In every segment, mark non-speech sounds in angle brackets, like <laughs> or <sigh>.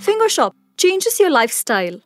Finger Shop changes your lifestyle.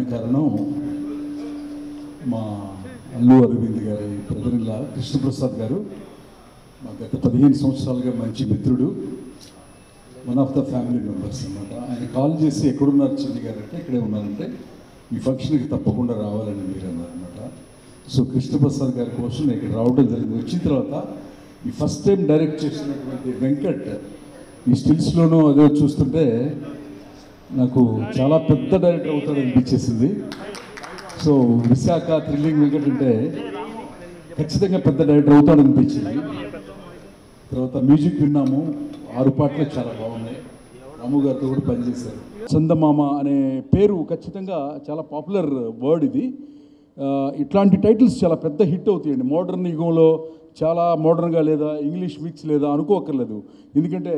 ప్రధానమైన కారణం మా అల్లు అరవింద్ గారి బ్రదరిల్లా కృష్ణప్రసాద్ గారు మా గత పదిహేను సంవత్సరాలుగా మంచి మిత్రుడు one of the family members అన్నమాట. ఆయన కాల్ చేసి ఎక్కడున్నారు చిన్ని గారు అంటే ఇక్కడే ఉన్నారంటే ఈ ఫంక్షన్కి తప్పకుండా రావాలని మీరు అన్నారనమాట సో కృష్ణప్రసాద్ గారి కోసం నేను ఇక్కడ రావడం జరిగింది. వచ్చిన తర్వాత ఈ ఫస్ట్ టైం డైరెక్ట్ చేసినటువంటి వెంకట్ ఈ స్టిల్స్లోనూ అదే చూస్తుంటే నాకు చాలా పెద్ద డైరెక్టర్ అవుతాడు అనిపించేసింది. సో విశాఖ థ్రిల్లింగ్ వెంకట్ అంటే ఖచ్చితంగా పెద్ద డైరెక్టర్ అవుతాడు అనిపించింది. తర్వాత మ్యూజిక్ విన్నాము. ఆరు పాటలు చాలా బాగున్నాయి. రాము గారితో కూడా పనిచేశారు. చందమామ అనే పేరు ఖచ్చితంగా చాలా పాపులర్ వర్డ్ ఇది. ఇట్లాంటి టైటిల్స్ చాలా పెద్ద హిట్ అవుతాయండి. మోడర్న్ యుగంలో చాలా మోడర్న్గా లేదా ఇంగ్లీష్ మిక్స్ లేదా అనుకోకర్లేదు. ఎందుకంటే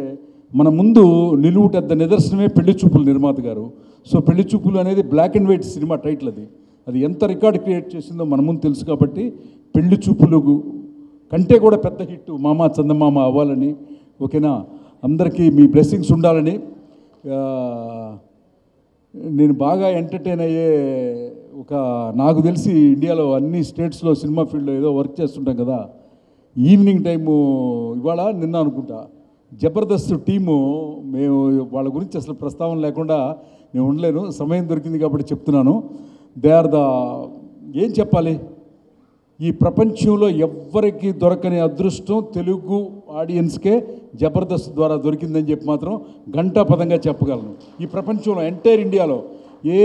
మన ముందు నిలువుట నిదర్శనమే పెళ్ళి చూపులు నిర్మాత గారు. సో పెళ్ళి చూపులు అనేది black and white cinema title అది. అది ఎంత రికార్డ్ క్రియేట్ చేసిందో మన ముందు తెలుసు కాబట్టి పెళ్ళి చూపులు కంటే కూడా పెద్ద హిట్ మామ చందమామ అవ్వాలని ఓకేనా? అందరికీ మీ బ్లెస్సింగ్స్ ఉండాలని నేను బాగా ఎంటర్టైన్ అయ్యే ఒక నాకు తెలిసి ఇండియాలో అన్ని స్టేట్స్లో సినిమా ఫీల్డ్లో ఏదో వర్క్ చేస్తుంటాం కదా. ఈవినింగ్ టైము ఇవాళ నిన్న అనుకుంటా. జబర్దస్త్ టీము మేము వాళ్ళ గురించి అసలు ప్రస్తావన లేకుండా నేను ఉండలేను. సమయం దొరికింది కాబట్టి చెప్తున్నాను. దే ఆర్ ద ఏం చెప్పాలి? ఈ ప్రపంచంలో ఎవ్వరికి దొరకని అదృష్టం తెలుగు ఆడియన్స్కే జబర్దస్త్ ద్వారా దొరికిందని చెప్పి మాత్రం ఘంటాపదంగా చెప్పగలను. ఈ ప్రపంచంలో ఎంటైర్ ఇండియాలో ఏ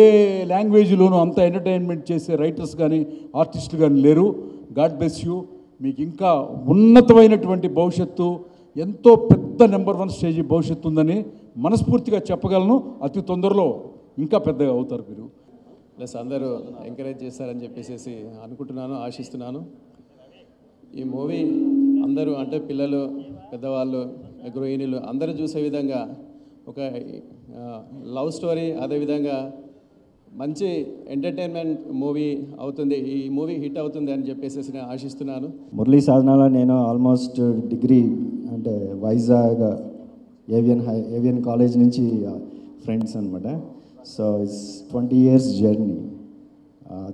లాంగ్వేజ్లోనూ అంత ఎంటర్టైన్మెంట్ చేసే రైటర్స్ కానీ ఆర్టిస్టులు కానీ లేరు. God bless you. మీకు ఇంకా ఉన్నతమైనటువంటి భవిష్యత్తు ఎంతో పెద్ద నెంబర్ వన్ స్టేజ్ భవిష్యత్తు ఉందని మనస్ఫూర్తిగా చెప్పగలను. అతి తొందరలో ఇంకా పెద్దగా అవుతారు మీరు. ప్లస్ అందరూ ఎంకరేజ్ చేస్తారని చెప్పేసి అనుకుంటున్నాను ఆశిస్తున్నాను. ఈ మూవీ అందరూ అంటే పిల్లలు పెద్దవాళ్ళు గృహిణులు అందరూ చూసే విధంగా ఒక లవ్ స్టోరీ అదేవిధంగా మంచి ఎంటర్టైన్మెంట్ మూవీ అవుతుంది ఈ మూవీ హిట్ అవుతుంది అని చెప్పేసి నేను ఆశిస్తున్నాను. మురళీ సాధనాలో నేను ఆల్మోస్ట్ డిగ్రీ అంటే Vizag Avian high Avian college నుంచి ఫ్రెండ్స్ అనమాట so it's twenty years journey.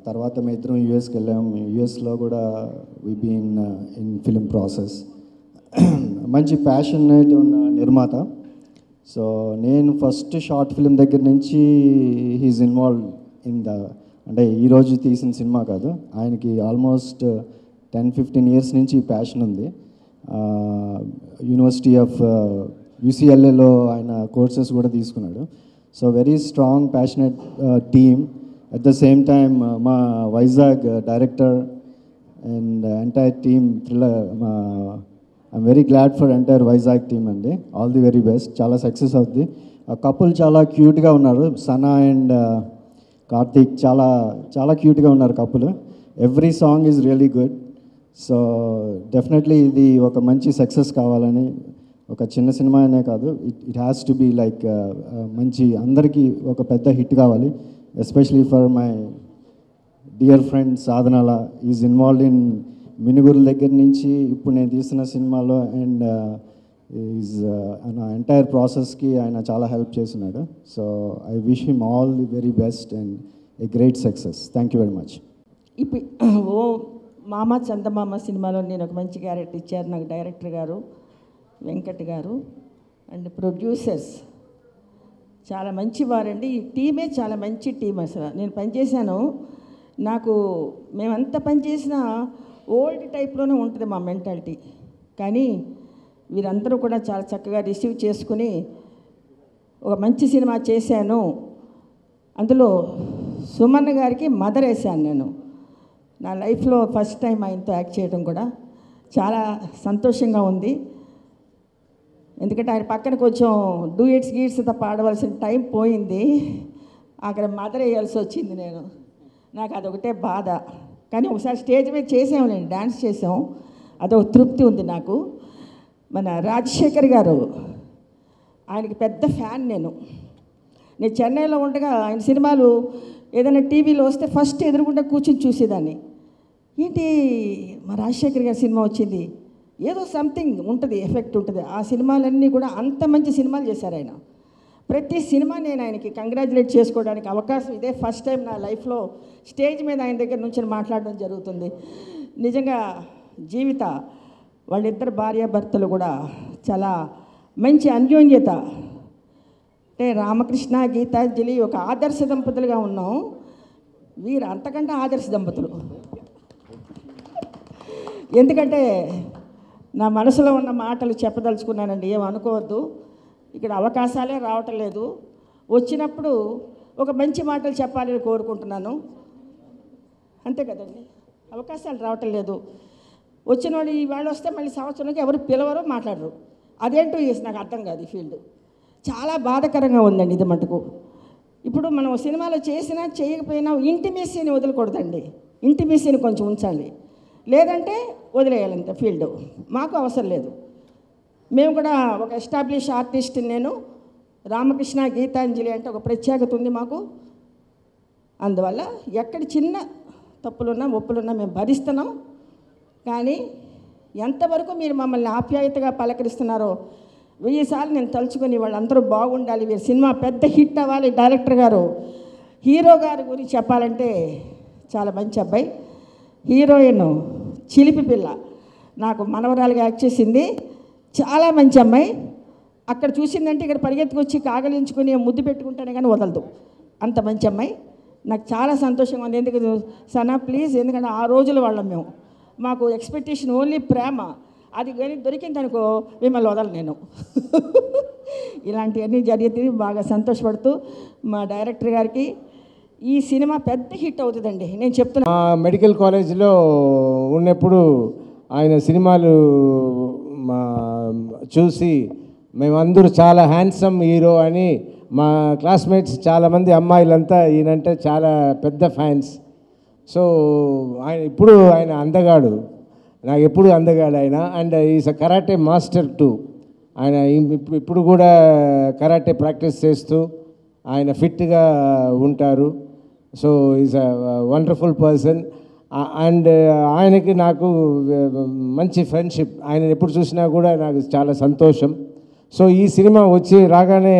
తర్వాత మేము ఇద్దరం యూఎస్కి వెళ్ళాం. యూఎస్లో కూడా we been in film process మంచి ప్యాషన్ అయితే ఉన్న నిర్మాత. సో నేను ఫస్ట్ షార్ట్ ఫిలిం దగ్గర నుంచి హీస్ ఇన్వాల్వ్ ఇన్ ద అంటే ఈరోజు తీసిన సినిమా కాదు. ఆయనకి ఆల్మోస్ట్ టెన్ ఫిఫ్టీన్ ఇయర్స్ నుంచి ప్యాషన్ ఉంది. యూనివర్సిటీ ఆఫ్ యూసీఎల్ఏలో ఆయన కోర్సెస్ కూడా తీసుకున్నాడు. So very strong passionate team at the same time మా Vizag director and entire team thriller మా I'm very glad for entire Vizag team అండి. ఆల్ ది వెరీ బెస్ట్ చాలా సక్సెస్ అవుద్ది. ఆ కపుల్ చాలా క్యూట్గా ఉన్నారు. సనా అండ్ కార్తీక్ చాలా చాలా క్యూట్గా ఉన్నారు couple every song is really good so definitely ఇది ఒక మంచి సక్సెస్ కావాలని ఒక చిన్న సినిమా అనే కాదు it it has to be like మంచి అందరికీ ఒక పెద్ద హిట్ కావాలి. Especially for my dear friend Sadhanala. Is involve in Minuguru దగ్గర నుంచి ఇప్పుడు నేను తీసిన సినిమాలో అండ్ ఈజ్ నా ఎంటైర్ ప్రాసెస్కి ఆయన చాలా హెల్ప్ చేసినాడు so I wish him all the very best and a great success thank you very much ఇప్పుడు ఓ మామ చందమామ సినిమాలో నేను ఒక మంచి క్యారెక్టర్ ఇచ్చారు నాకు డైరెక్టర్ గారు వెంకట్ గారు అండ్ ప్రొడ్యూసర్స్. చాలా మంచి వారండి. ఈ టీమే చాలా మంచి టీం అసలు. నేను పనిచేశాను నాకు మేమంతా పనిచేసిన ఓల్డ్ టైప్లోనే ఉంటుంది మా మెంటాలిటీ. కానీ వీరందరూ కూడా చాలా చక్కగా రిసీవ్ చేసుకుని ఒక మంచి సినిమా చేశాను. అందులో సుమన్ గారికి మదర్ వేశాను నేను. నా లైఫ్లో ఫస్ట్ టైం ఆయనతో యాక్ట్ చేయడం కూడా చాలా సంతోషంగా ఉంది. ఎందుకంటే ఆయన పక్కన కొంచెం డూయిట్స్ తప్ప పాడవలసిన టైం పోయింది. అక్కడ మదర్ వేయాల్సి వచ్చింది నేను. నాకు అదొకటే బాధ. కానీ ఒకసారి స్టేజ్ మీద చేసాములేండి డ్యాన్స్ చేసాం. అదొక తృప్తి ఉంది నాకు. మన రాజశేఖర్ గారు ఆయనకి పెద్ద ఫ్యాన్ నేను. నేను చెన్నైలో ఉండగా ఆయన సినిమాలు ఏదైనా టీవీలో వస్తే ఫస్ట్ ఎదురుగుండా కూర్చొని చూసేదాన్ని. ఏంటి మా రాజశేఖర్ గారి సినిమా వచ్చింది? ఏదో సంథింగ్ ఉంటుంది ఎఫెక్ట్ ఉంటుంది. ఆ సినిమాలన్నీ కూడా అంత మంచి సినిమాలు చేశారు ఆయన. ప్రతి సినిమా నేను ఆయనకి కంగ్రాచులేట్ చేసుకోవడానికి అవకాశం ఇదే ఫస్ట్ టైం నా లైఫ్లో స్టేజ్ మీద ఆయన దగ్గర నుంచి మాట్లాడడం జరుగుతుంది. నిజంగా జీవిత వాళ్ళిద్దరు భార్యాభర్తలు కూడా చాలా మంచి అన్యోన్యత. అంటే రామకృష్ణ గీతాంజలి ఒక ఆదర్శ దంపతులుగా ఉన్నాం. వీరు అంతకంటే ఆదర్శ దంపతులు. ఎందుకంటే నా మనసులో ఉన్న మాటలు చెప్పదలుచుకున్నానండి ఏమనుకోవద్దు ఇక్కడ అవకాశాలే రావటం లేదు. వచ్చినప్పుడు ఒక మంచి మాటలు చెప్పాలని కోరుకుంటున్నాను. అంతే కదండి. అవకాశాలు రావటం లేదు. వచ్చిన వాళ్ళు ఇవాళ వస్తే మళ్ళీ సంవత్సరానికి ఎవరు పిలవరు మాట్లాడరు. అదేంటో చేసి నాకు అర్థం కాదు ఈ ఫీల్డ్. చాలా బాధకరంగా ఉందండి ఇది మటుకు. ఇప్పుడు మనం సినిమాలో చేసినా చేయకపోయినా ఇంటిమేసీని వదలకూడదండి. ఇంటిమేసీని కొంచెం ఉంచాలి. లేదంటే వదిలేయాలంతే ఫీల్డ్. మాకు అవసరం లేదు. మేము కూడా ఒక ఎస్టాబ్లిష్ ఆర్టిస్ట్ నేను. రామకృష్ణ గీతాంజలి అంటే ఒక ప్రత్యేకత ఉంది మాకు. అందువల్ల ఎక్కడ చిన్న తప్పులున్నా ఒప్పులున్నా మేము భరిస్తున్నాం. కానీ ఎంతవరకు మీరు మమ్మల్ని ఆప్యాయతగా పలకరిస్తున్నారో వెయ్యిసార్లు నేను తలుచుకొని వాళ్ళందరూ బాగుండాలి. వీరి సినిమా పెద్ద హిట్ అవ్వాలి. డైరెక్టర్ గారు హీరో గారి గురించి చెప్పాలంటే చాలా మంచి అబ్బాయి. హీరోయిన్ చిలిపి పిల్ల. నాకు మనవరాలుగా యాక్ట్ చేసింది. చాలా మంచి అమ్మాయి. అక్కడ చూసిందంటే ఇక్కడ పరిగెత్తుకొచ్చి కాగలించుకుని ముద్దు పెట్టుకుంటానే కానీ వదలదు. అంత మంచి అమ్మాయి. నాకు చాలా సంతోషంగా ఉంది. ఎందుకు సనా ప్లీజ్ ఎందుకంటే ఆ రోజుల వాళ్ళం మేము. మాకు ఎక్స్పెక్టేషన్ ఓన్లీ ప్రేమ. అది కానీ దొరికింది అనుకో మిమ్మల్ని వదల నేను. <laughs> ఇలాంటివన్నీ జరిగితే బాగా సంతోషపడుతూ మా డైరెక్టర్ గారికి ఈ సినిమా పెద్ద హిట్ అవుతుందండి. నేను చెప్తున్నా. మా మెడికల్ కాలేజ్లో ఉన్నప్పుడు ఆయన సినిమాలు మా చూసి మేమందరూ చాలా హ్యాండ్సమ్ హీరో అని మా క్లాస్మేట్స్ చాలామంది అమ్మాయిలంతా ఈయనంటే చాలా పెద్ద ఫ్యాన్స్. సో ఆయన ఇప్పుడు ఆయన అందగాడు. నాకు ఎప్పుడు అందగాడు ఆయన. And is a karate master too. ఆయన ఇప్పుడు కూడా కరాటే ప్రాక్టీస్ చేస్తూ ఆయన ఫిట్గా ఉంటారు. So is a wonderful person and ఆయనకి నాకు మంచి ఫ్రెండ్షిప్ ఆయన ఎప్పుడు చూసినా కూడా నాకు చాలా సంతోషం. సో ఈ సినిమా వచ్చి రాగానే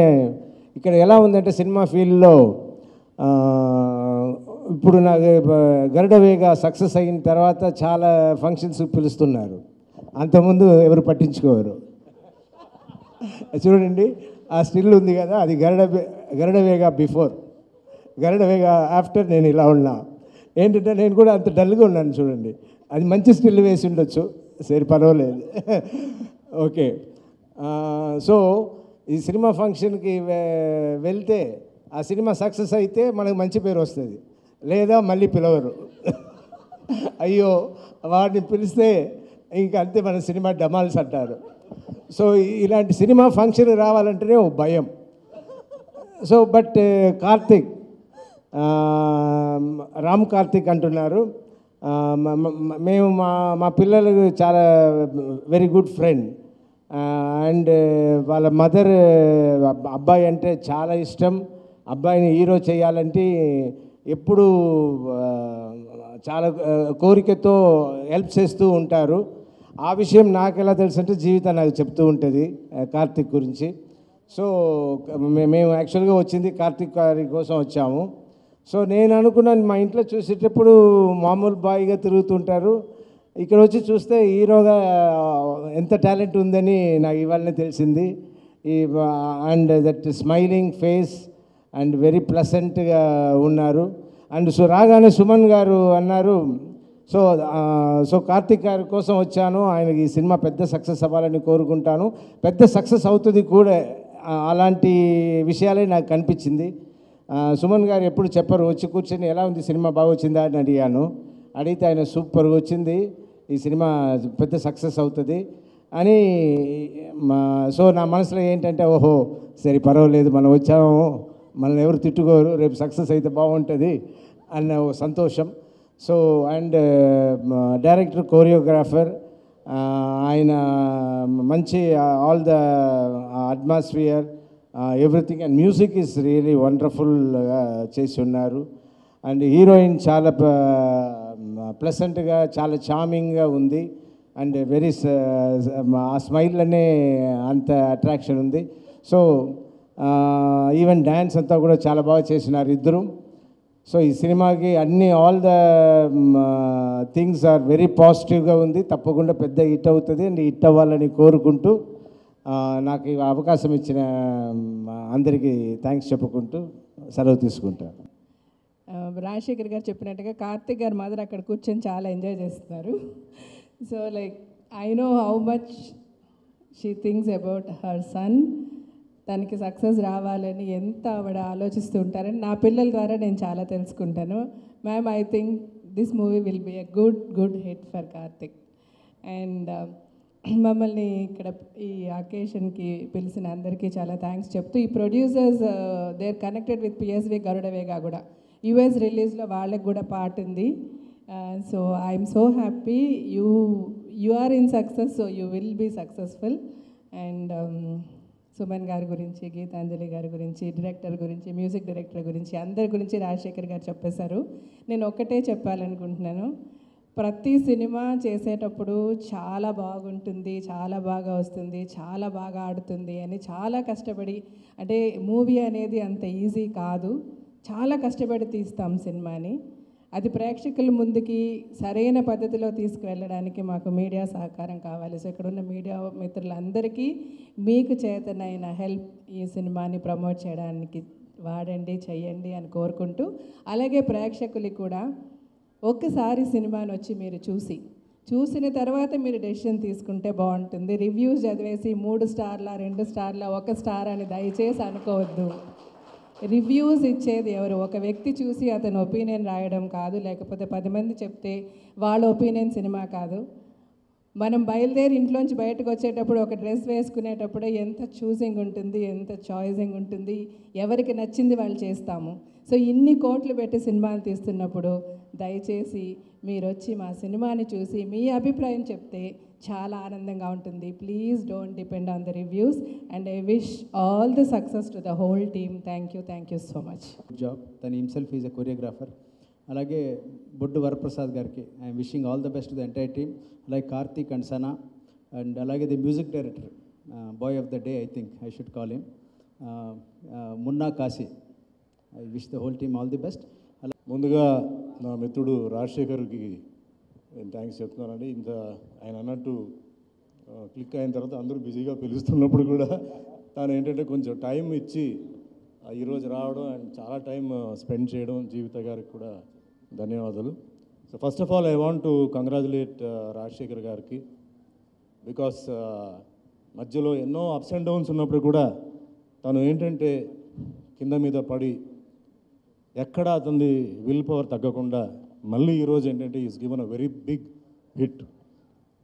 ఇక్కడ ఎలా ఉందంటే సినిమా ఫీల్డ్లో ఇప్పుడు నాకు గరుడవేగా గరుడవేగ సక్సెస్ అయిన తర్వాత చాలా ఫంక్షన్స్ పిలుస్తున్నారు. అంతకుముందు ఎవరు పట్టించుకోరు. చూడండి ఆ స్టిల్ ఉంది కదా అది గరుడ గరుడవేగ బిఫోర్ గరుడవేగ ఆఫ్టర్ నేను ఇలా ఉన్నా. ఏంటంటే నేను కూడా అంత డల్గా ఉన్నాను చూడండి. అది మంచి స్టిల్ వేసి ఉండొచ్చు. సరే పర్వాలేదు. <laughs> ఓకే. సో ఈ సినిమా ఫంక్షన్కి వెళ్తే ఆ సినిమా సక్సెస్ అయితే మనకు మంచి పేరు వస్తుంది. లేదా మళ్ళీ పిలవరు. <laughs> అయ్యో వాడిని పిలిస్తే ఇంకా అంతే మన సినిమా డమాల్స్ అంటారు. సో ఇలాంటి సినిమా ఫంక్షన్ రావాలంటేనే ఓ భయం. సో బట్ కార్తిక్ రామ్ కార్తిక్ అంటున్నారు. మేము మా మా పిల్లలు చాలా వెరీ గుడ్ ఫ్రెండ్ అండ్ వాళ్ళ మదర్ అబ్బాయి అంటే చాలా ఇష్టం. అబ్బాయిని హీరో చేయాలంటే ఎప్పుడు చాలా కోరికతో హెల్ప్ చేస్తూ ఉంటారు. ఆ విషయం నాకు ఎలా తెలుసు అంటే జీవితం నాకు చెప్తూ ఉంటుంది కార్తిక్ గురించి. సో మేము యాక్చువల్గా వచ్చింది కార్తిక్ గారి కోసం వచ్చాము. సో నేను అనుకున్నాను మా ఇంట్లో చూసేటప్పుడు మామూలు బాయ్గా తిరుగుతుంటారు. ఇక్కడ వచ్చి చూస్తే హీరోగా ఎంత టాలెంట్ ఉందని నాకు ఇవాళనే తెలిసింది. ఈ and that smiling face and very ప్లసెంట్గా ఉన్నారు. అండ్ సో రాగానే సుమన్ గారు అన్నారు సో సో కార్తిక్ గారి కోసం వచ్చాను ఆయనకి ఈ సినిమా పెద్ద సక్సెస్ అవ్వాలని కోరుకుంటాను. పెద్ద సక్సెస్ అవుతుంది కూడా అలాంటి విషయాలే నాకు కనిపించింది. సుమన్ గారు ఎప్పుడు చెప్పరు వచ్చి కూర్చొని ఎలా ఉంది సినిమా? బాగా వచ్చిందా? అని అడిగాను. అడిగితే ఆయన సూపర్గా వచ్చింది. ఈ సినిమా పెద్ద సక్సెస్ అవుతుంది అని మా సో నా మనసులో ఏంటంటే ఓహో సరే పర్వాలేదు మనం వచ్చాము. మనల్ని ఎవరు తిట్టుకోరు. రేపు సక్సెస్ అయితే బాగుంటుంది అన్న ఒక సంతోషం. సో అండ్ డైరెక్టర్ కోరియోగ్రాఫర్ ఆయన మంచి all the atmosphere everything and music is really వండర్ఫుల్గా చేసి ఉన్నారు. అండ్ హీరోయిన్ చాలా ప్లెసెంట్గా చాలా చామింగ్గా ఉంది. అండ్ వెరీ ఆ స్మైల్లోనే అంత అట్రాక్షన్ ఉంది. సో ఈవెన్ డ్యాన్స్ అంతా కూడా చాలా బాగా చేసినారు ఇద్దరు. సో ఈ సినిమాకి అన్ని all the things are very పాజిటివ్గా ఉంది. తప్పకుండా పెద్ద హిట్ అవుతుంది. అండ్ హిట్ అవ్వాలని కోరుకుంటూ నాకు అవకాశం ఇచ్చిన అందరికీ థ్యాంక్స్ చెప్పుకుంటూ సెలవు తీసుకుంటాను రాజశేఖర్ గారు చెప్పినట్టుగా కార్తిక్ గారు మాత్రం అక్కడ కూర్చొని చాలా ఎంజాయ్ చేస్తున్నారు. So like I know how much she things about her son తనకి సక్సెస్ రావాలని ఎంత ఆవిడ ఆలోచిస్తూ ఉంటారని నా పిల్లల ద్వారా నేను చాలా తెలుసుకుంటాను. Ma'am I think this movie will be a good good hit for Karthik and మమ్మల్ని ఇక్కడ ఈ అకేషన్కి పిలిచిన అందరికీ చాలా థ్యాంక్స్ చెప్తూ ఈ producers they are connected with PSV Garudavega కూడా. యుఎస్ రిలీజ్లో వాళ్ళకి కూడా పాట ఉంది. So I'm so happy you you are in success so you will be successful and Suman గారి గురించి గీతాంజలి గారి గురించి డైరెక్టర్ గురించి మ్యూజిక్ డైరెక్టర్ గురించి అందరి గురించి రాజశేఖర్ గారు చెప్పేశారు. నేను ఒక్కటే చెప్పాలనుకుంటున్నాను. ప్రతి సినిమా చేసేటప్పుడు చాలా బాగుంటుంది చాలా బాగా వస్తుంది చాలా బాగా ఆడుతుంది అని చాలా కష్టపడి అంటే మూవీ అనేది అంత ఈజీ కాదు. చాలా కష్టపడి తీస్తాం సినిమాని. అది ప్రేక్షకుల ముందుకి సరైన పద్ధతిలో తీసుకువెళ్ళడానికి మాకు మీడియా సహకారం కావాలి. సో ఇక్కడ ఉన్న మీడియా మిత్రులందరికీ మీకు చేతనైన హెల్ప్ ఈ సినిమాని ప్రమోట్ చేయడానికి వాడండి చెయ్యండి అని కోరుకుంటూ అలాగే ప్రేక్షకులకి కూడా ఒక్కసారి సినిమాని వచ్చి మీరు చూసి చూసిన తర్వాత మీరు డెసిషన్ తీసుకుంటే బాగుంటుంది రివ్యూస్ చదివేసి మూడు స్టార్ల రెండు స్టార్ల ఒక స్టార్ అని దయచేసి అనుకోవద్దు. రివ్యూస్ ఇచ్చేది ఎవరు? ఒక వ్యక్తి చూసి అతని ఒపీనియన్ రాయడం కాదు లేకపోతే పది మంది చెప్తే వాళ్ళ ఒపీనియన్ సినిమా కాదు. మనం బయలుదేరి ఇంట్లోంచి బయటకు వచ్చేటప్పుడు ఒక డ్రెస్ వేసుకునేటప్పుడు ఎంత చూసింగ్ ఉంటుంది ఎంత చాయిసింగ్ ఉంటుంది ఎవరికి నచ్చింది వాళ్ళు చేస్తాము. సో ఇన్ని కోట్లు పెట్టి సినిమాలు తీస్తున్నప్పుడు దయచేసి మీరు వచ్చి మా సినిమాని చూసి మీ అభిప్రాయం చెప్తే చాలా ఆనందంగా ఉంటుంది. Please don't depend on the reviews and I wish all the success to the whole team thank you thank you so much job తను హిమ్సెల్ఫ్ ఈజ్ ఎ కొరియోగ్రాఫర్ అలాగే బొడ్డు వరప్రసాద్ గారికి I'm wishing all the best the entire team అలాగే Karthik and Sana and అలాగే the music director boy of the day I think I should call him Munna Kashi I wish the whole team all the best అలా ముందుగా నా మిత్రుడు రాజశేఖర్కి నేను thanks చెప్తున్నానండి. ఇంత ఆయన అన్నట్టు క్లిక్ అయిన తర్వాత అందరూ బిజీగా పిలుస్తున్నప్పుడు కూడా తాను ఏంటంటే కొంచెం టైం ఇచ్చి ఈరోజు రావడం అండ్ చాలా టైం స్పెండ్ చేయడం జీవిత గారికి కూడా ధన్యవాదాలు. So first of all I want to congratulate Rajasekhar గారికి బికాస్ మధ్యలో ఎన్నో అప్స్ అండ్ డౌన్స్ ఉన్నప్పుడు కూడా తను ఏంటంటే కింద మీద పడి ఎక్కడ అతని విల్ పవర్ తగ్గకుండా మళ్ళీ ఈరోజు ఏంటంటే is given a very big hit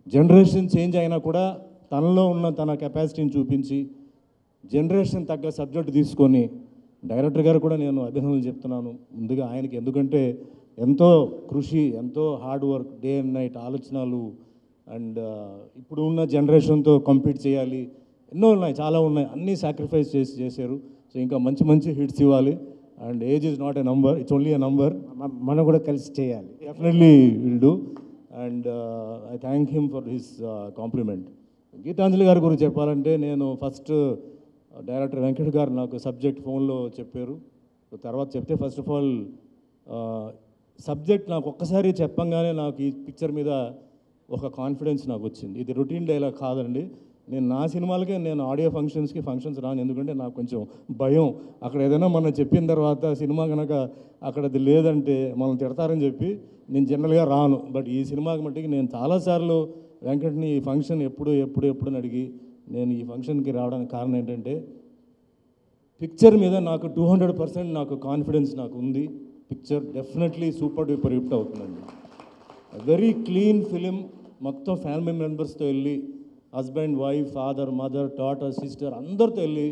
generation change అయినా కూడా తనలో ఉన్న తన కెపాసిటీని చూపించి జనరేషన్ తగ్గ సబ్జెక్ట్ తీసుకొని డైరెక్టర్ గారు కూడా నేను అభినందనలు చెప్తున్నాను. ముందుగా ఆయనకి ఎందుకంటే ఎంతో కృషి ఎంతో hard work day and night ఆలోచనలు అండ్ uh, ఇప్పుడు ఉన్న జనరేషన్తో కంపీట్ చేయాలి. ఎన్నో ఉన్నాయి చాలా ఉన్నాయి. అన్నీ సాక్రిఫైస్ చేసి చేశారు. సో ఇంకా మంచి మంచి హిట్స్ ఇవ్వాలి. And age is not a number it's only a number మనం కూడా కలిసి చేయాలి. Definitely will do and I thank him for his compliment Geetanjali గారి గురించి చెప్పాలంటే నేను ఫస్ట్ డైరెక్టర్ వెంకట్ గారు నాకు సబ్జెక్ట్ ఫోన్లో చెప్పారు. తర్వాత చెప్తే ఫస్ట్ ఆఫ్ ఆల్ సబ్జెక్ట్ నాకు ఒక్కసారి చెప్పంగానే నాకు ఈ పిక్చర్ మీద ఒక కాన్ఫిడెన్స్ నాకు వచ్చింది. ఇది రొటీన్ డైలాగ్ కాదండి. నేను నా సినిమాలకే నేను ఆడియో ఫంక్షన్స్కి ఫంక్షన్స్ రాను. ఎందుకంటే నాకు కొంచెం భయం. అక్కడ ఏదైనా మనం చెప్పిన తర్వాత సినిమా కనుక అక్కడ అది లేదంటే మనం తిడతారని చెప్పి నేను జనరల్గా రాను. బట్ ఈ సినిమాకి మట్టికి నేను చాలాసార్లు వెంకట్ని ఈ ఫంక్షన్ ఎప్పుడు ఎప్పుడు ఎప్పుడు అడిగి నేను ఈ ఫంక్షన్కి రావడానికి కారణం ఏంటంటే పిక్చర్ మీద నాకు టూ హండ్రెడ్ పర్సెంట్ నాకు కాన్ఫిడెన్స్ నాకు ఉంది. Picture definitely super duper hit అవుతుందండి. వెరీ క్లీన్ ఫిలిం మొత్తం ఫ్యామిలీ మెంబర్స్తో వెళ్ళి husband wife father mother daughter sister అందరితో వెళ్ళి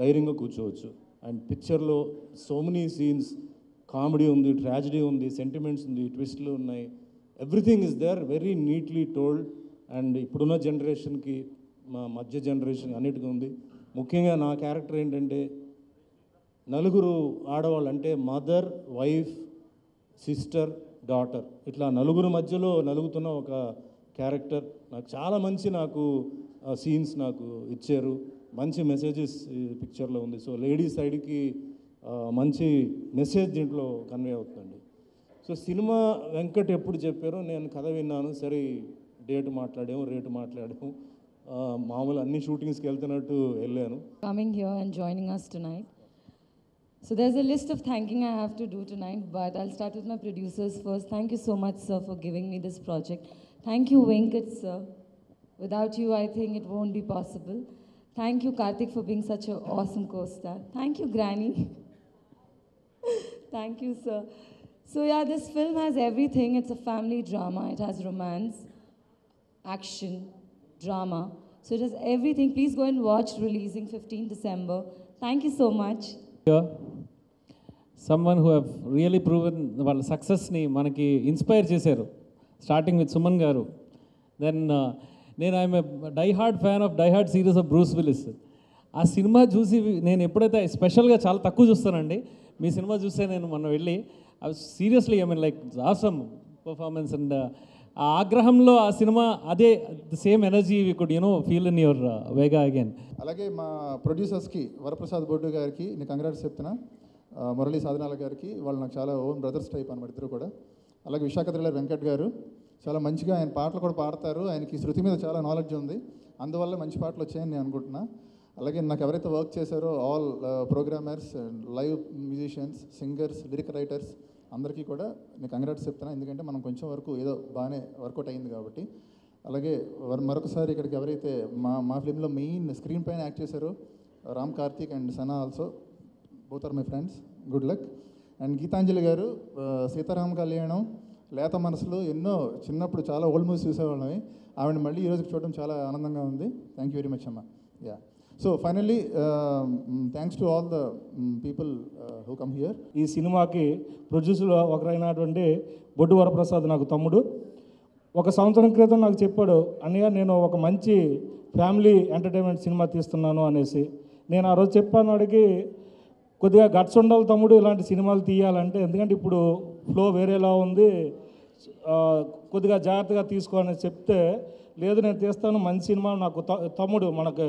ధైర్యంగా కూర్చోవచ్చు. అండ్ పిక్చర్లో సో మెనీ సీన్స్. కామెడీ ఉంది ట్రాజడీ ఉంది సెంటిమెంట్స్ ఉంది ట్విస్ట్లు ఉన్నాయి. Everything is there very neatly told. And ఇప్పుడున్న జనరేషన్కి మా మధ్య జనరేషన్ అన్నిటికీ ఉంది. ముఖ్యంగా నా క్యారెక్టర్ ఏంటంటే నలుగురు ఆడవాళ్ళు అంటే మదర్ వైఫ్ సిస్టర్ డాటర్. ఇట్లా నలుగురు మధ్యలో నలుగుతున్న ఒక క్యారెక్టర్ నాకు చాలా మంచి నాకు సీన్స్ నాకు ఇచ్చారు. మంచి మెసేజెస్ పిక్చర్లో ఉంది. సో లేడీస్ సైడ్కి మంచి మెసేజ్ దీంట్లో కన్వే అవుతుంది సో సినిమా వెంకట్ ఎప్పుడు చెప్పారో నేను కథ విన్నాను. సరే డేట్ మాట్లాడాము రేటు మాట్లాడాము. మామూలు అన్ని షూటింగ్స్కి వెళ్తున్నట్టు వెళ్ళాను. Coming here and joining us tonight so there's a list of thanking I have to do tonight but I start with my producers first thank you so much sir for giving me this project Thank you, Venkat, sir. Without you, I think it won't be possible. Thank you, Karthik, for being such an awesome co-star. Thank you, Granny. <laughs> Thank you, sir. So yeah, this film has everything. It's a family drama. It has romance, action, drama. So it has everything. Please go and watch releasing 15 December. Thank you so much. Some men who have really proven వాళ్ళ సక్సెస్ని మనకి inspire చేశారు starting with Suman గారు then నేను I'm die hard fan of die hard series of Bruce Willis ఆ సినిమా చూసి నేను ఎప్పుడైతే స్పెషల్గా చాలా తక్కువ చూస్తానండి మీ సినిమా చూస్తే నేను మొన్న వెళ్ళి seriously I mean like awesome performance and ఆ ఆగ్రహంలో ఆ సినిమా అదే same energy we could you know feel in your Vega again అలాగే మా ప్రొడ్యూసర్స్కి వరప్రసాద్ బొడ్డు గారికి నేను కంగ్రాట్స్ చెప్తున్నా. మురళీ సాధనాల గారికి వాళ్ళు నాకు చాలా ఓన్ బ్రదర్స్ టైప్ అనమాట ఇద్దరు కూడా. అలాగే విశాఖ త్రిల్లర్ వెంకట్ గారు చాలా మంచిగా ఆయన పాటలు కూడా పాడతారు. ఆయనకి శృతి మీద చాలా నాలెడ్జ్ ఉంది. అందువల్ల మంచి పాటలు వచ్చాయని నేను అనుకుంటున్నా. అలాగే నాకు ఎవరైతే వర్క్ చేశారో all programmers live musicians singers lyric writers అందరికీ కూడా నేను కంగ్రాట్స్ చెప్తున్నా. ఎందుకంటే మనం కొంచెం వరకు ఏదో బాగానే వర్కౌట్ అయింది కాబట్టి. అలాగే వర్- మరొకసారి ఇక్కడికి ఎవరైతే మా మా ఫిల్మ్లో మెయిన్ స్క్రీన్ పైన యాక్ట్ చేశారో Ram Karthik and Sana also both are my friends good luck and Geetanjali గారు సీతారామ కళ్యాణం లేత మనసులు ఎన్నో చిన్నప్పుడు చాలా ఓల్డ్ మూవీస్ చూసేవాళ్ళం ఆవిడ మళ్ళీ ఈరోజు చూడడం చాలా ఆనందంగా ఉంది. థ్యాంక్ యూ వెరీ మచ్ అమ్మ. Yeah so finally thanks to all the people who come here ఈ సినిమాకి ప్రొడ్యూసర్ ఒకరైనటువంటి బొడ్డు వరప్రసాద్ నాకు తమ్ముడు. ఒక సంవత్సరం క్రితం నాకు చెప్పాడు అన్నయ్య నేను ఒక మంచి ఫ్యామిలీ ఎంటర్టైన్మెంట్ సినిమా తీస్తున్నాను అనేసి. నేను ఆ రోజు చెప్పాను వాడికి కొద్దిగా గట్స్ ఉండాలి తమ్ముడు ఇలాంటి సినిమాలు తీయాలంటే ఎందుకంటే ఇప్పుడు ఫ్లో వేరేలా ఉంది కొద్దిగా జాగ్రత్తగా తీసుకో అని చెప్తే లేదు నేను తీస్తాను మంచి సినిమా నాకు త- తమ్ముడు మనకు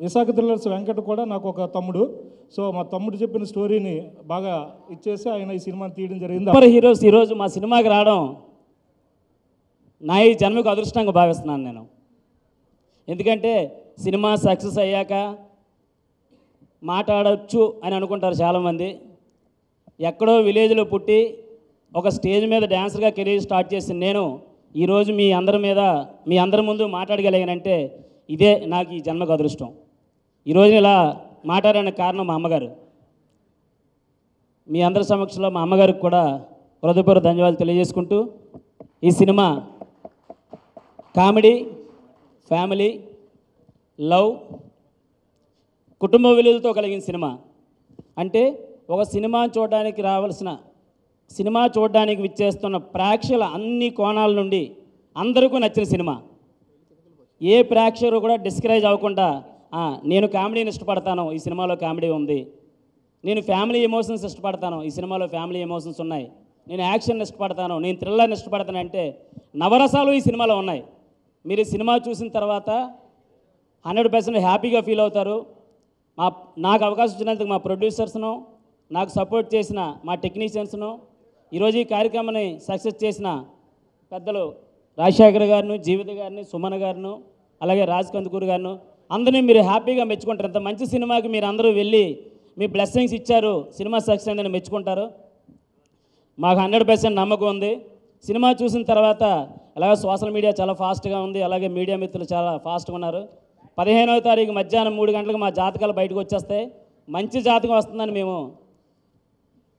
విశాఖ థ్రిల్లర్స్ వెంకట కూడా నాకు ఒక తమ్ముడు. సో మా తమ్ముడు చెప్పిన స్టోరీని బాగా ఇచ్చేసి ఆయన ఈ సినిమాని తీయడం జరిగింది. సూపర్ హీరోస్ ఈరోజు మా సినిమాకి రావడం నా ఈ జన్మకు అదృష్టంగా భావిస్తున్నాను నేను. ఎందుకంటే సినిమా సక్సెస్ అయ్యాక మాట్లాడవచ్చు అని అనుకుంటారు చాలామంది. ఎక్కడో విలేజ్లో పుట్టి ఒక స్టేజ్ మీద డ్యాన్సర్గా కెరీర్ స్టార్ట్ చేసిన నేను ఈరోజు మీ అందరి మీద మీ అందరి ముందు మాట్లాడగలిగానంటే ఇదే నాకు ఈ జన్మకు అదృష్టం. ఈరోజు ఇలా మాట్లాడడానికి కారణం మా అమ్మగారు. మీ అందరి సమక్షంలో మా అమ్మగారికి కూడా హృదయపూర్వ ధన్యవాదాలు తెలియజేసుకుంటూ ఈ సినిమా కామెడీ ఫ్యామిలీ లవ్ కుటుంబ విలువలతో కలిగిన సినిమా. అంటే ఒక సినిమా చూడడానికి రావాల్సిన సినిమా చూడడానికి విచ్చేస్తున్న ప్రేక్షకుల అన్ని కోణాల నుండి అందరికీ నచ్చిన సినిమా. ఏ ప్రేక్షకులు కూడా డిస్కరేజ్ అవ్వకుండా నేను కామెడీని ఇష్టపడతాను ఈ సినిమాలో కామెడీ ఉంది. నేను ఫ్యామిలీ ఎమోషన్స్ ఇష్టపడతాను ఈ సినిమాలో ఫ్యామిలీ ఎమోషన్స్ ఉన్నాయి. నేను యాక్షన్ ఇష్టపడతాను నేను థ్రిల్లర్ని ఇష్టపడతాను అంటే నవరసాలు ఈ సినిమాలో ఉన్నాయి. మీరు ఈ సినిమా చూసిన తర్వాత హండ్రెడ్ పర్సెంట్ హ్యాపీగా ఫీల్ అవుతారు. మా నాకు అవకాశం ఇచ్చినందుకు మా ప్రొడ్యూసర్స్ను నాకు సపోర్ట్ చేసిన మా టెక్నీషియన్స్ను ఈరోజు ఈ కార్యక్రమాన్ని సక్సెస్ చేసిన పెద్దలు రాజశేఖర్ గారిను జీవిత గారిని సుమన్ గారిను అలాగే రాజ్ కందుకూరు గారిను అందరినీ మీరు హ్యాపీగా మెచ్చుకుంటారు. ఇంత మంచి సినిమాకి మీరు అందరూ వెళ్ళి మీ బ్లెస్సింగ్స్ ఇచ్చారు. సినిమా సక్సెస్ అయిందని మెచ్చుకుంటారు. మాకు హండ్రెడ్ పర్సెంట్ నమ్మకం ఉంది. సినిమా చూసిన తర్వాత అలాగే సోషల్ మీడియా చాలా ఫాస్ట్గా ఉంది. అలాగే మీడియా మిత్రులు చాలా ఫాస్ట్గా ఉన్నారు. పదిహేనవ తారీఖు మధ్యాహ్నం మూడు గంటలకు మా జాతకాలు బయటకు వచ్చేస్తాయి. మంచి జాతకం వస్తుందని మేము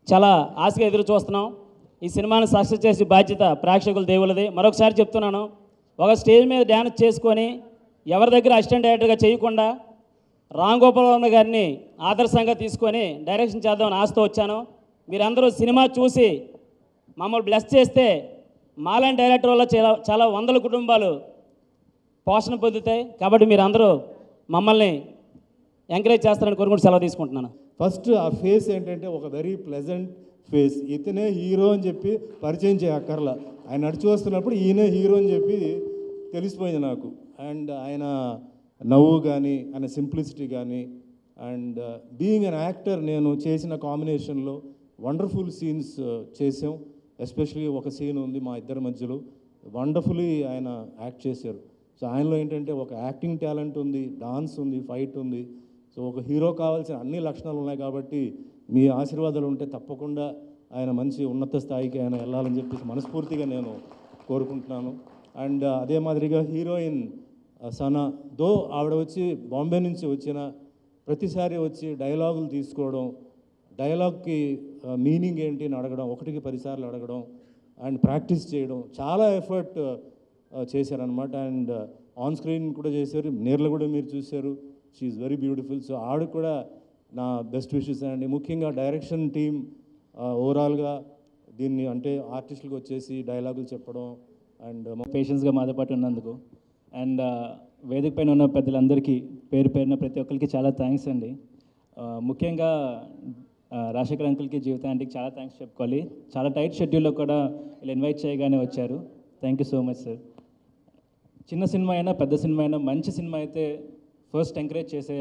చాలా ఆశగా ఎదురు చూస్తున్నాం. ఈ సినిమాను సక్సెస్ చేసే బాధ్యత ప్రేక్షకుల దేవులది. మరొకసారి చెప్తున్నాను ఒక స్టేజ్ మీద డ్యాన్స్ చేసుకొని ఎవరి దగ్గర అసిస్టెంట్ డైరెక్టర్గా చేయకుండా రామ్ గోపాల్ వర్మ గారిని ఆదర్శంగా తీసుకొని డైరెక్షన్ చేద్దామని ఆశతో వచ్చాను. మీరందరూ సినిమా చూసి మమ్మల్ని బ్లెస్ చేస్తే మాలాంటి డైరెక్టర్ వల్ల చాలా చాలా వందల కుటుంబాలు పోషణ పొందుతాయి. కాబట్టి మీరు అందరూ మమ్మల్ని ఎంకరేజ్ చేస్తారని కోరుకుంటూ సెలవు తీసుకుంటున్నాను. ఫస్ట్ ఆ ఫేస్ ఏంటంటే ఒక వెరీ ప్లెజెంట్ ఫేస్ ఇతనే హీరో అని చెప్పి పరిచయం చేయక్కర్లా ఆయన నడిచి వస్తున్నప్పుడు ఈయనే హీరో అని చెప్పి తెలిసిపోయింది నాకు. అండ్ ఆయన నవ్వు కానీ ఆయన సింప్లిసిటీ కానీ అండ్ బీయింగ్ అన్ యాక్టర్ నేను చేసిన కాంబినేషన్లో వండర్ఫుల్ సీన్స్ చేసాం ఎస్పెషలీ ఒక సీన్ ఉంది మా ఇద్దరి మధ్యలో. వండర్ఫుల్లీ ఆయన యాక్ట్ చేశారు. సో ఆయనలో ఏంటంటే ఒక యాక్టింగ్ టాలెంట్ ఉంది డాన్స్ ఉంది ఫైట్ ఉంది. సో ఒక హీరో కావాల్సిన అన్ని లక్షణాలు ఉన్నాయి కాబట్టి మీ ఆశీర్వాదాలు ఉంటే తప్పకుండా ఆయన మంచి ఉన్నత స్థాయికి ఆయన వెళ్ళాలని చెప్పేసి మనస్ఫూర్తిగా నేను కోరుకుంటున్నాను. అండ్ అదే మాదిరిగా హీరోయిన్ సనా దో ఆవిడ వచ్చి బాంబే నుంచి వచ్చిన ప్రతిసారి వచ్చి డైలాగులు తీసుకోవడం డైలాగ్కి మీనింగ్ ఏంటి అని అడగడం ఒకటికి పదిసార్లు అడగడం అండ్ ప్రాక్టీస్ చేయడం చాలా ఎఫర్ట్ చేశారనమాట అండ్ ఆన్ స్క్రీన్ కూడా చేశారు. నేర్లు కూడా మీరు చూశారు. షీఈ్ వెరీ బ్యూటిఫుల్ సో ఆవిడ కూడా నా బెస్ట్ విషెస్ అండి. ముఖ్యంగా డైరెక్షన్ టీమ్ ఓవరాల్గా దీన్ని అంటే ఆర్టిస్టులకు వచ్చేసి డైలాగులు చెప్పడం అండ్ పేషెన్స్గా మాతో పాటు ఉన్నందుకు. అండ్ వేదిక పైన ఉన్న పెద్దలందరికీ పేరు పేరున ప్రతి ఒక్కరికి చాలా థ్యాంక్స్ అండి. ముఖ్యంగా రాజశేఖర్ అంకుల్కి జీవితానికి చాలా థ్యాంక్స్ చెప్పుకోవాలి. చాలా టైట్ షెడ్యూల్లో కూడా వీళ్ళు ఇన్వైట్ చేయగానే వచ్చారు. Thank you so much sir చిన్న సినిమా అయినా పెద్ద సినిమా అయినా మంచి సినిమా అయితే ఫస్ట్ ఎంకరేజ్ చేసే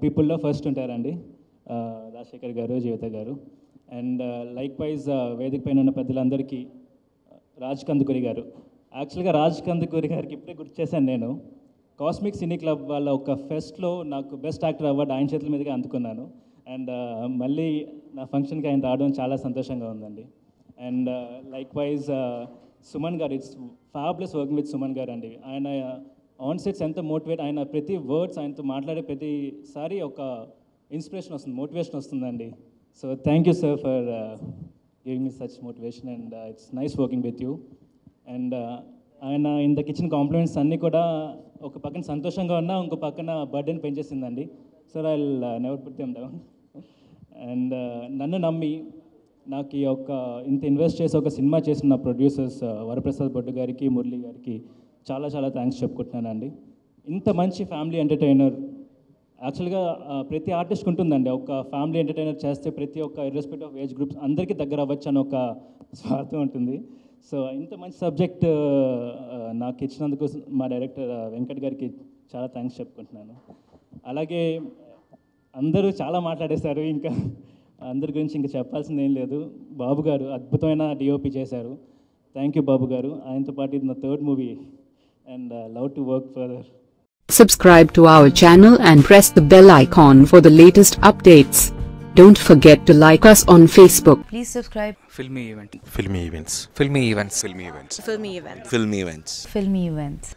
పీపుల్లో ఫస్ట్ ఉంటారండి. రాజశేఖర్ గారు జీవిత గారు. అండ్ లైక్ వైజ్ వేదిక పైన ఉన్న పెద్దలందరికీ రాజ్ కందుకూరి గారు. యాక్చువల్గా రాజ్ కందుకూరి గారికి ఇప్పుడే గుర్తు చేశాను నేను. కాస్మిక్ సినీ క్లబ్ వాళ్ళ ఒక ఫెస్ట్లో నాకు బెస్ట్ యాక్టర్ అవార్డు ఆయన చేతుల మీదుగా అందుకున్నాను. అండ్ మళ్ళీ నా ఫంక్షన్కి ఆయన రావడం చాలా సంతోషంగా ఉందండి. అండ్ లైక్ వైజ్ సుమన్ గారు it's fabulous working with Suman గారు అండి ఆయన ఆన్ సెట్స్ ఎంత మోటివేట్ ఆయన ప్రతి వర్డ్స్ ఆయనతో మాట్లాడే ప్రతిసారి ఒక ఇన్స్పిరేషన్ వస్తుంది మోటివేషన్ వస్తుందండి. So thank you sir for giving me such motivation and it's nice working with you and ఆయన ఇంతకు ఇచ్చిన కాంప్లిమెంట్స్ అన్నీ కూడా ఒక పక్కన సంతోషంగా ఉన్నా ఇంకో పక్కన బర్త్డేని పెంచేసిందండి. Sir I never put them down and నన్ను నమ్మి నాకు ఈ యొక్క ఇంత ఇన్వెస్ట్ చేసి ఒక సినిమా చేసిన ప్రొడ్యూసర్స్ uh, వరప్రసాద్ భట్టు గారికి మురళి గారికి చాలా చాలా థ్యాంక్స్ చెప్పుకుంటున్నానండి. ఇంత మంచి ఫ్యామిలీ ఎంటర్టైనర్ యాక్చువల్గా ప్రతి ఆర్టిస్ట్ ఉంటుందండి. ఒక ఫ్యామిలీ ఎంటర్టైనర్ చేస్తే ప్రతి ఒక్క ఇర్రెస్పెక్ట్ ఆఫ్ ఏజ్ గ్రూప్స్ అందరికీ దగ్గర అవ్వచ్చు అని ఒక స్వార్థం ఉంటుంది. సో ఇంత మంచి సబ్జెక్ట్ uh, నాకు ఇచ్చినందుకు మా డైరెక్టర్ uh, వెంకట్ గారికి చాలా థ్యాంక్స్ చెప్పుకుంటున్నాను. అలాగే అందరూ చాలా మాట్లాడేశారు ఇంకా అందరి గురించి ఇంకా చెప్పాల్సింది ఏం లేదు. బాబు గారు అద్భుతమైన డిఓపి చేశారు. థ్యాంక్ యూ బాబు గారు. ఆయనతో పాటు ఇది నా third movie and love to work further subscribe to our channel and press the bell icon for the latest updates don't forget to like us on facebook. Please subscribe filmy event filmy events filmy events film events filmy events film events film events.